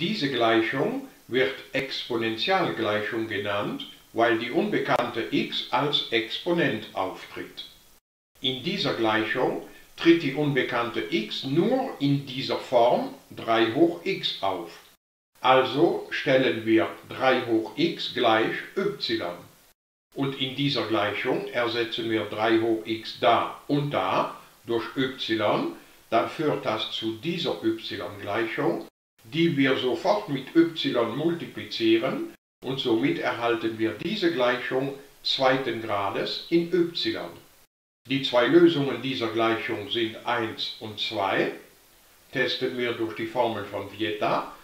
Diese Gleichung wird Exponentialgleichung genannt, weil die unbekannte x als Exponent auftritt. In dieser Gleichung tritt die unbekannte x nur in dieser Form 3 hoch x auf. Also stellen wir 3 hoch x gleich y. Und in dieser Gleichung ersetzen wir 3 hoch x da und da durch y, dann führt das zu dieser y-Gleichung die wir sofort mit y multiplizieren und somit erhalten wir diese Gleichung zweiten Grades in y. Die zwei Lösungen dieser Gleichung sind 1 und 2. Testen wir durch die Formel von Vieta.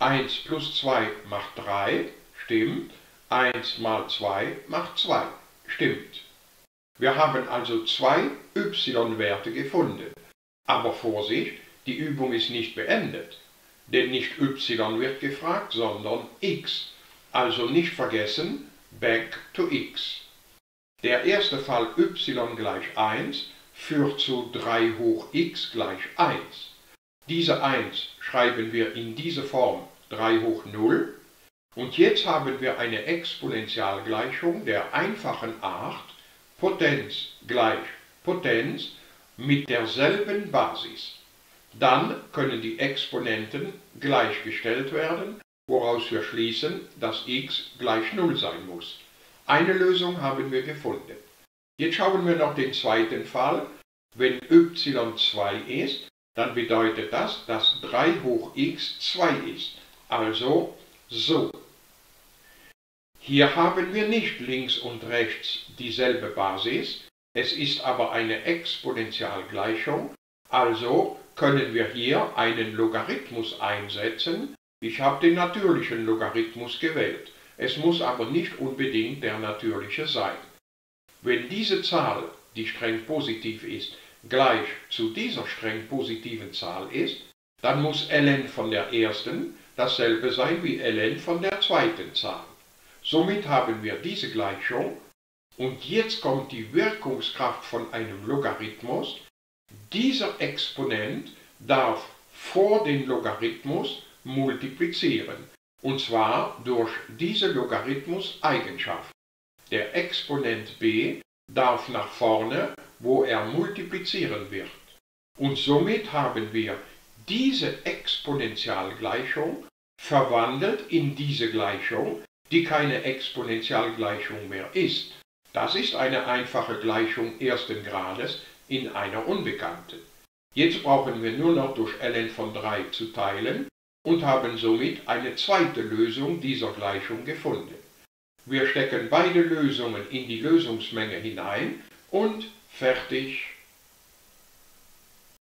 1 plus 2 macht 3, stimmt. 1 mal 2 macht 2, stimmt. Wir haben also zwei y-Werte gefunden. Aber Vorsicht, die Übung ist nicht beendet denn nicht y wird gefragt, sondern x. Also nicht vergessen, back to x. Der erste Fall y gleich 1 führt zu 3 hoch x gleich 1. Diese 1 schreiben wir in diese Form 3 hoch 0. Und jetzt haben wir eine Exponentialgleichung der einfachen Art Potenz gleich Potenz mit derselben Basis. Dann können die Exponenten gleichgestellt werden, woraus wir schließen, dass x gleich 0 sein muss. Eine Lösung haben wir gefunden. Jetzt schauen wir noch den zweiten Fall. Wenn y 2 ist, dann bedeutet das, dass 3 hoch x 2 ist. Also so. Hier haben wir nicht links und rechts dieselbe Basis, es ist aber eine Exponentialgleichung, also können wir hier einen Logarithmus einsetzen. Ich habe den natürlichen Logarithmus gewählt. Es muss aber nicht unbedingt der natürliche sein. Wenn diese Zahl, die streng positiv ist, gleich zu dieser streng positiven Zahl ist, dann muss ln von der ersten dasselbe sein wie ln von der zweiten Zahl. Somit haben wir diese Gleichung und jetzt kommt die Wirkungskraft von einem Logarithmus, dieser Exponent darf vor den Logarithmus multiplizieren, und zwar durch diese Logarithmus-Eigenschaft. Der Exponent b darf nach vorne, wo er multiplizieren wird. Und somit haben wir diese Exponentialgleichung verwandelt in diese Gleichung, die keine Exponentialgleichung mehr ist. Das ist eine einfache Gleichung ersten Grades, in einer Unbekannten. Jetzt brauchen wir nur noch durch ln von 3 zu teilen und haben somit eine zweite Lösung dieser Gleichung gefunden. Wir stecken beide Lösungen in die Lösungsmenge hinein und fertig.